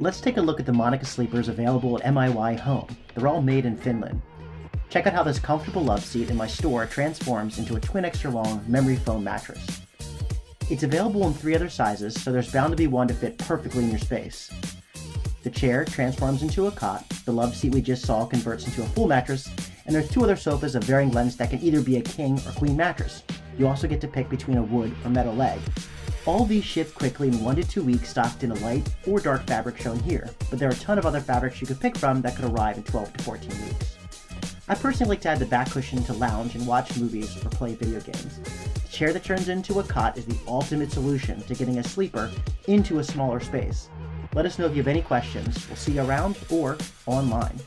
Let's take a look at the Monika sleepers available at MIY Home. They're all made in Finland. Check out how this comfortable love seat in my store transforms into a twin extra long memory foam mattress. It's available in three other sizes, so there's bound to be one to fit perfectly in your space. The chair transforms into a cot, the love seat we just saw converts into a full mattress, and there's two other sofas of varying lengths that can either be a king or queen mattress. You also get to pick between a wood or metal leg. All these ship quickly in one to two weeks stocked in a light or dark fabric shown here, but there are a ton of other fabrics you could pick from that could arrive in 12 to 14 weeks. I personally like to add the back cushion to lounge and watch movies or play video games. The chair that turns into a cot is the ultimate solution to getting a sleeper into a smaller space. Let us know if you have any questions. We'll see you around or online.